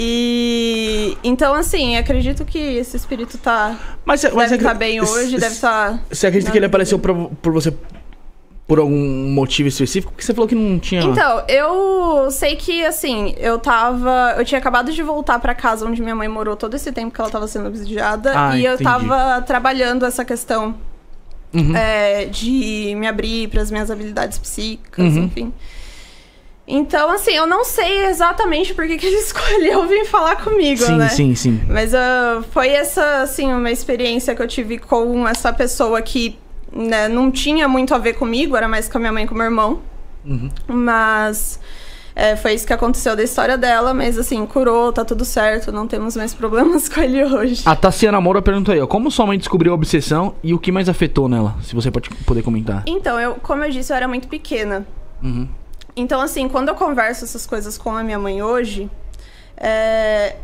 E então, assim, acredito que esse espírito tá. Mas, deve estar bem hoje, deve estar. Você acredita que ele apareceu pra, por você por algum motivo específico? Porque você falou que não tinha. Então, eu sei que, assim, eu tava. Eu tinha acabado de voltar pra casa onde minha mãe morou todo esse tempo que ela tava sendo obsidiada. Ah, e eu entendi. tava trabalhando essa questão Uhum. é, de me abrir para as minhas habilidades psíquicas, Uhum. enfim. Então, assim, eu não sei exatamente por que, que ele escolheu vir falar comigo, sim, né? sim, sim. Mas ah, foi essa, assim, uma experiência que eu tive com essa pessoa que né, não tinha muito a ver comigo, era mais com a minha mãe e com o meu irmão. Uhum. Mas é, foi isso que aconteceu da história dela, mas assim, curou, tá tudo certo, não temos mais problemas com ele hoje. A Tassiana Moura perguntou aí, ó, como sua mãe descobriu a obsessão e o que mais afetou nela? Se você pode poder comentar. Então, eu, como eu disse, eu era muito pequena. Uhum. Então, assim, quando eu converso essas coisas com a minha mãe hoje, é,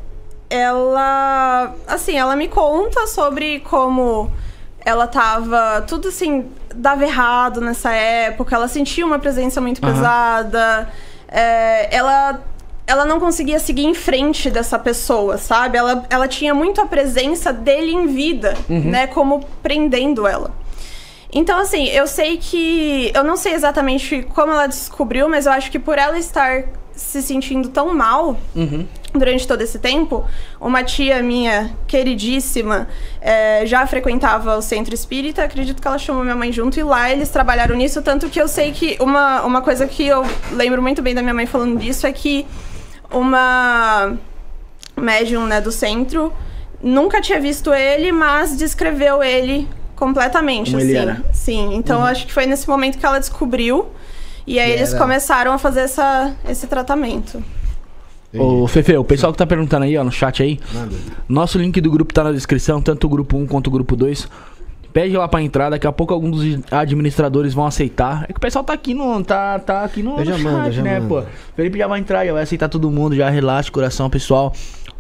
ela. Assim, ela me conta sobre como ela tava. Tudo assim, dava errado nessa época, ela sentia uma presença muito Aham. pesada. é, ela. Ela não conseguia seguir em frente dessa pessoa, sabe? Ela, ela tinha muito a presença dele em vida, né? Como prendendo ela. Então, assim, eu sei que. Eu não sei exatamente como ela descobriu, mas eu acho que por ela estar se sentindo tão mal Uhum. durante todo esse tempo, uma tia minha, queridíssima, eh, já frequentava o centro espírita. Acredito que ela chamou minha mãe junto e lá eles trabalharam nisso. Tanto que eu sei que uma, uma coisa que eu lembro muito bem da minha mãe falando disso é que uma médium né, do centro nunca tinha visto ele, mas descreveu ele completamente. Como assim. ele era. Sim, então eu acho que foi nesse momento que ela descobriu. E aí Que eles era. começaram a fazer essa, esse tratamento. Ô, Fefe, o pessoal que tá perguntando aí, ó, no chat aí, Nada. nosso link do grupo tá na descrição, tanto o grupo 1 quanto o grupo 2. Pede lá pra entrar, daqui a pouco alguns dos administradores vão aceitar. É que o pessoal tá aqui no, tá, tá aqui no, Eu já no chat, mando, já né, mando. pô? Felipe já vai entrar, já vai aceitar todo mundo, já relaxa o coração, pessoal.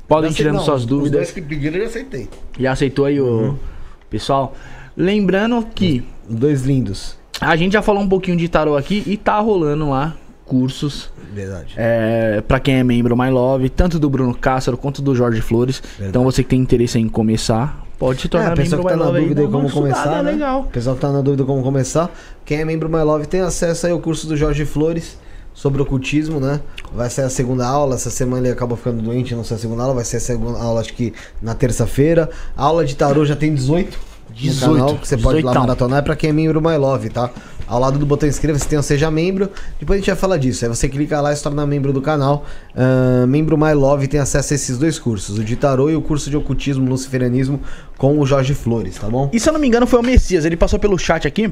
Podem tirando não, suas Os dúvidas. dois que pediram eu já aceitei. Já aceitou aí o pessoal? Lembrando que dois lindos. a gente já falou um pouquinho de tarô aqui e tá rolando lá cursos Verdade. é, para quem é membro My Love, tanto do Bruno Cássaro quanto do Jorge Flores. Então você que tem interesse em começar, pode se É, tornar pessoa membro que tá My na Love dúvida aí como estudada, começar, é né? legal. O pessoal que tá na dúvida como começar. Quem é membro My Love tem acesso aí ao curso do Jorge Flores sobre ocultismo, né? Vai ser a segunda aula. Essa semana ele acabou ficando doente, não sei a segunda aula. Vai ser a segunda aula, acho que na terça-feira. A aula de tarô já tem 18. 18, No canal, que você pode ir lá 18. maratonar. É pra quem é membro My Love, tá? Ao lado do botão inscreva-se, tem o Seja Membro. Depois a gente vai falar disso. Aí você clica lá e se torna membro do canal. Ahn, membro My Love tem acesso a esses dois cursos: o de tarô e o curso de ocultismo, luciferianismo com o Jorge Flores, tá bom? E se eu não me engano foi o Messias, ele passou pelo chat aqui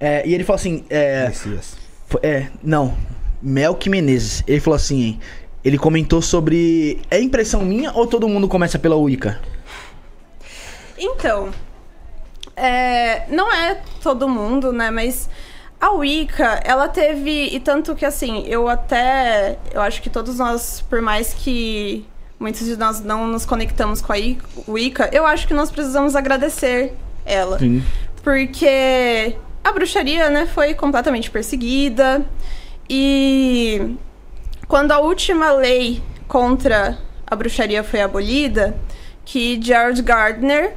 é, e ele falou assim, é, Messias. foi- é, não, Melk Menezes, ele falou assim, hein, ele comentou sobre, é impressão minha ou todo mundo começa pela Wicca? Então, é, não é todo mundo, né? Mas a Wicca, ela teve. E tanto que assim, eu até. Eu acho que todos nós, por mais que muitos de nós não nos conectamos com a Wicca, eu acho que nós precisamos agradecer ela. Sim. Porque a bruxaria, né, foi completamente perseguida. E quando a última lei contra a bruxaria foi abolida, que Gerald Gardner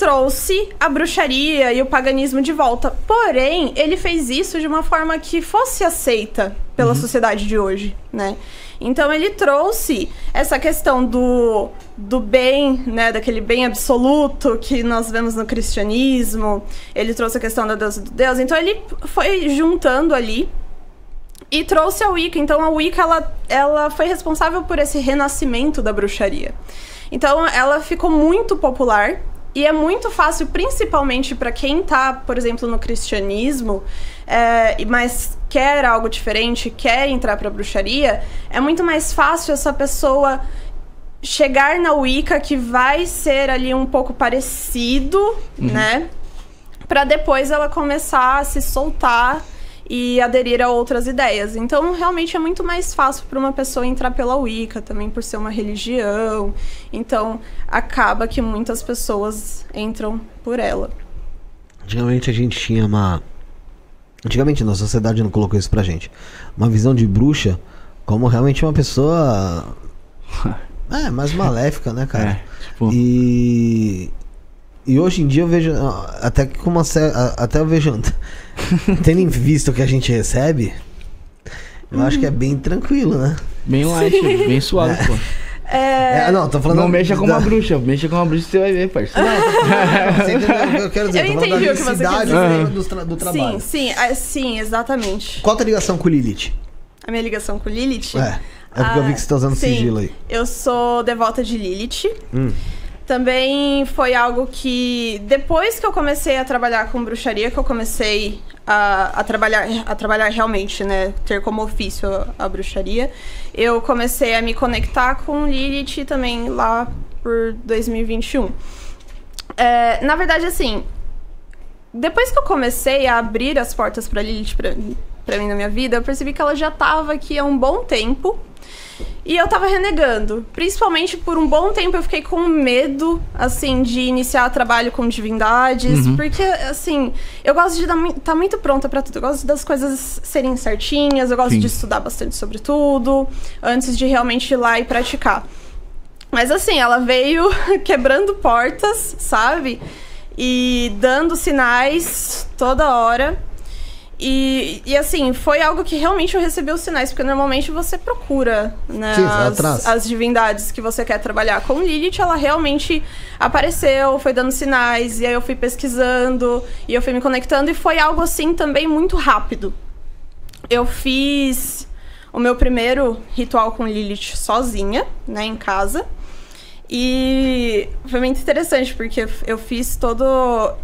trouxe a bruxaria e o paganismo de volta. Porém, ele fez isso de uma forma que fosse aceita pela sociedade de hoje, né? Então ele trouxe essa questão do, do bem, né, daquele bem absoluto que nós vemos no cristianismo. Ele trouxe a questão da deusa do Deus. Então ele foi juntando ali e trouxe a Wicca. Então a Wicca ela, ela foi responsável por esse renascimento da bruxaria. Então ela ficou muito popular e é muito fácil, principalmente para quem tá, por exemplo, no cristianismo, é, mas quer algo diferente, quer entrar para bruxaria, é muito mais fácil essa pessoa chegar na Wicca que vai ser ali um pouco parecido, né? Pra depois ela começar a se soltar e aderir a outras ideias. Então, realmente é muito mais fácil para uma pessoa entrar pela Wicca, também por ser uma religião. Então, acaba que muitas pessoas entram por ela. Antigamente a gente tinha uma. Antigamente não, a sociedade não colocou isso pra gente. Uma visão de bruxa como realmente uma pessoa É, mais maléfica, né, cara? É, tipo, E. E hoje em dia eu vejo. ah, Até que com uma Até eu vejo. Tendo em vista o que a gente recebe, eu acho que é bem tranquilo, né? bem light, bem suave, pô. É, É, não, tô falando. Não mexa com da- uma bruxa, mexa com uma bruxa você vai ver, parceiro. Você entendeu o que eu quero dizer? Eu Tô falando entendi da o que você dizer. do, tra- do trabalho. sim, sim, é, sim, exatamente. Qual a tua ligação com o Lilith? A minha ligação com Lilith. É. É porque eu vi que você tá usando Ah, sim. sigilo aí. Eu sou devota de Lilith. Hum. Também foi algo que depois que eu comecei a trabalhar com bruxaria que eu comecei a, a trabalhar a trabalhar realmente, né, ter como ofício a, a bruxaria, eu comecei a me conectar com Lilith também lá por 2021. É, na verdade, assim, depois que eu comecei a abrir as portas pra Lilith pra mim na minha vida, eu percebi que ela já tava aqui há um bom tempo. E eu tava renegando. Principalmente por um bom tempo eu fiquei com medo, assim, de iniciar trabalho com divindades. Porque, assim, eu gosto de estar tá muito pronta pra tudo. Eu gosto das coisas serem certinhas, eu gosto Sim. de estudar bastante sobre tudo, antes de realmente ir lá e praticar. Mas assim, ela veio quebrando portas, sabe? E dando sinais toda hora. E, e assim, foi algo que realmente eu recebi os sinais, porque normalmente você procura né, Sim, as, as divindades que você quer trabalhar. Com Lilith, ela realmente apareceu, foi dando sinais, e aí eu fui pesquisando, e eu fui me conectando, e foi algo assim também muito rápido. Eu fiz o meu primeiro ritual com Lilith sozinha, né, em casa. E foi muito interessante, porque eu fiz todo.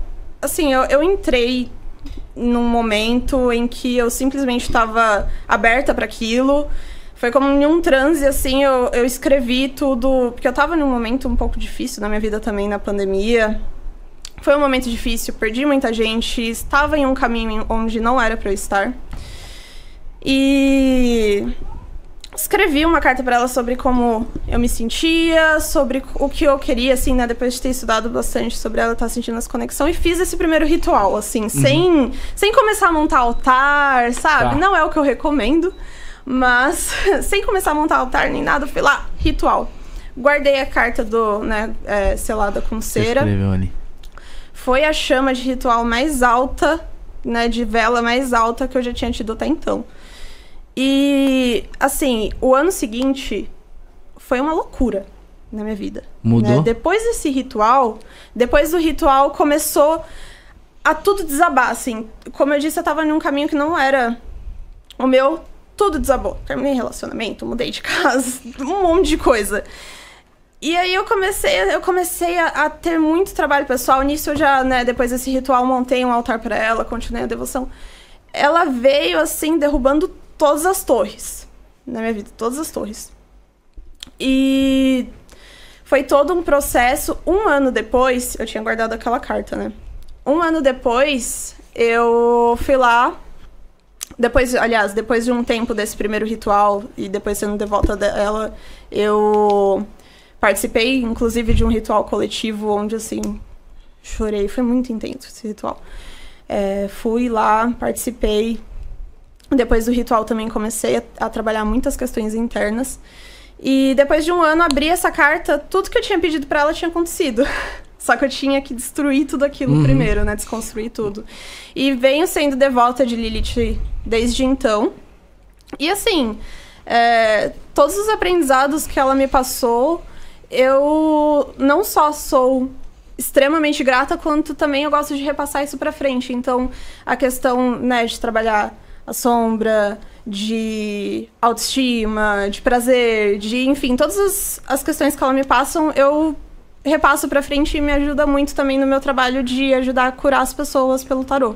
Assim, eu, eu entrei num momento em que eu simplesmente estava aberta para aquilo. Foi como em um transe, assim, eu, eu escrevi tudo. Porque eu tava num momento um pouco difícil na minha vida também, na pandemia. Foi um momento difícil, perdi muita gente, estava em um caminho onde não era para eu estar. E escrevi uma carta para ela sobre como eu me sentia, sobre o que eu queria, assim, né? Depois de ter estudado bastante sobre ela, estar sentindo essa conexão. E fiz esse primeiro ritual, assim, sem, sem começar a montar altar, sabe? Tá. Não é o que eu recomendo, mas sem começar a montar altar nem nada, fui lá, ritual. Guardei a carta do, né, é, selada com cera. escreveu. Foi a chama de ritual mais alta, né, de vela mais alta que eu já tinha tido até então. E, assim, o ano seguinte foi uma loucura na minha vida. Mudou? né? Depois desse ritual, depois do ritual começou a tudo desabar, assim. Como eu disse, eu tava num caminho que não era o meu, tudo desabou. Terminei relacionamento, mudei de casa, um monte de coisa. E aí eu comecei, eu comecei a, a ter muito trabalho pessoal. Nisso eu já, né, depois desse ritual, montei um altar para ela, continuei a devoção. Ela veio assim, derrubando todas as torres na minha vida, todas as torres. E foi todo um processo. Um ano depois, eu tinha guardado aquela carta, né? Um ano depois, eu fui lá. Depois, aliás, depois de um tempo desse primeiro ritual e depois sendo devota dela, eu participei, inclusive, de um ritual coletivo onde, assim, chorei. Foi muito intenso esse ritual. É, fui lá, participei. Depois do ritual também comecei a, a trabalhar muitas questões internas. E depois de um ano, abri essa carta, tudo que eu tinha pedido pra ela tinha acontecido. Só que eu tinha que destruir tudo aquilo primeiro, né? Desconstruir tudo. E venho sendo devota de Lilith desde então. E assim, é, todos os aprendizados que ela me passou, eu não só sou extremamente grata, quanto também eu gosto de repassar isso pra frente. Então, a questão, né, de trabalhar a sombra, de autoestima, de prazer, de, enfim, todas as, as questões que ela me passam, eu repasso pra frente e me ajuda muito também no meu trabalho de ajudar a curar as pessoas pelo tarô.